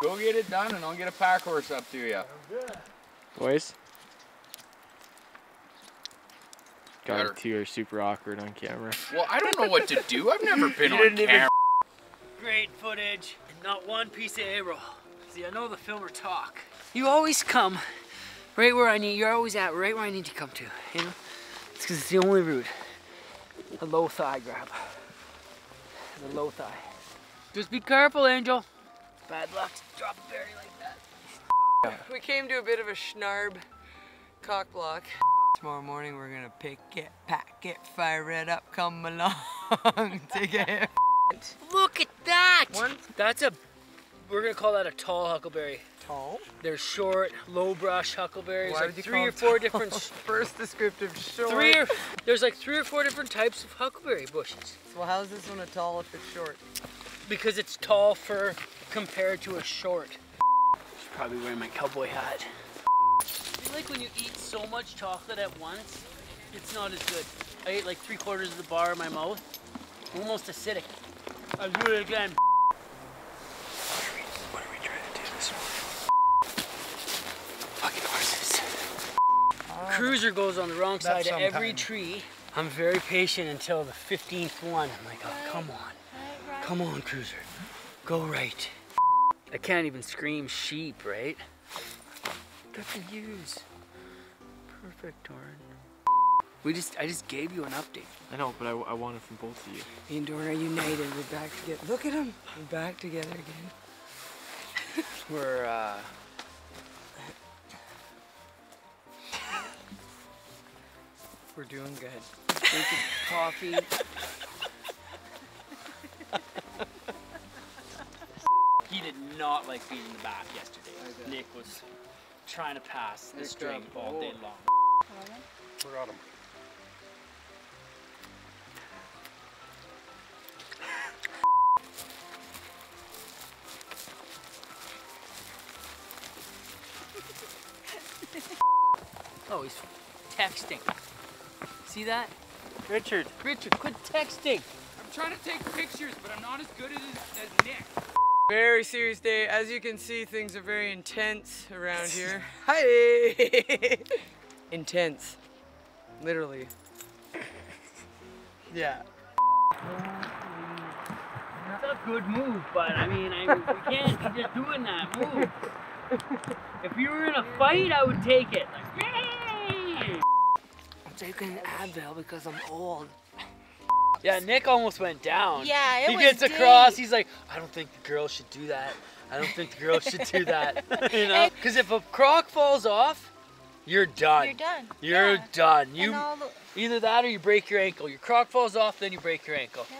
Go get it done and I'll get a pack horse up to you. Boys? Got God, her. two are super awkward on camera. Well, I don't know what to do. I've never been You on didn't even- camera. Great footage, and not one piece of A-roll. See, I know the filmer talk. You always come right where I need, you're always at right where I need to come to, you know? It's because it's the only route. A low thigh grab. The low thigh. Just be careful, Angel. Bad luck to drop a berry like that. We came to a bit of a schnarb cock block. Tomorrow morning we're gonna pick it, pack it, fire it up, come along to get Look at that! One, that's a, we're gonna call that a tall huckleberry. tall. They're short, low brush huckleberries. Why like would you three call or four tall? different First descriptive short. Three or there's like three or four different types of huckleberry bushes Well, how's this one a tall if it's short? because it's tall fir compared to a short. Should probably wear my cowboy hat. I feel like when you eat so much chocolate at once, it's not as good. I ate like three quarters of the bar in my mouth, almost acidic. I'll do it again. What are we trying to do this Fucking horses. Cruiser goes on the wrong side of every tree. I'm very patient until the 15th one. I'm like, oh, come on. Come on, Cruiser. Go right. I can't even scream sheep, right? Good to use. Perfect, Doran. We just, I just gave you an update. I know, but I, I want it from both of you. Me and Doran are united. We're back together. Look at him. We're back together again. We're, uh, We're doing good. drinking coffee. he did not like being in the back yesterday. Nick was trying to pass the Nick string all day long. We're on 'em. Oh, he's texting. See that? Richard! Richard, quit texting. I'm trying to take pictures, but I'm not as good at it as Nick. Very serious day. As you can see, things are very intense around here. Hi! intense. Literally. Yeah. It's a good move, but I mean, I, we can't be just doing that move. If you were in a fight, I would take it. Like, yay! I'm taking Advil because I'm old. Yeah, Nick almost went down. Yeah, it He was gets across, he's like, I don't think the girl should do that. I don't think the girl should do that. you know? Because if a croc falls off, you're done. You're done. You're Yeah. done. You the- either that or you break your ankle. Your croc falls off, then you break your ankle.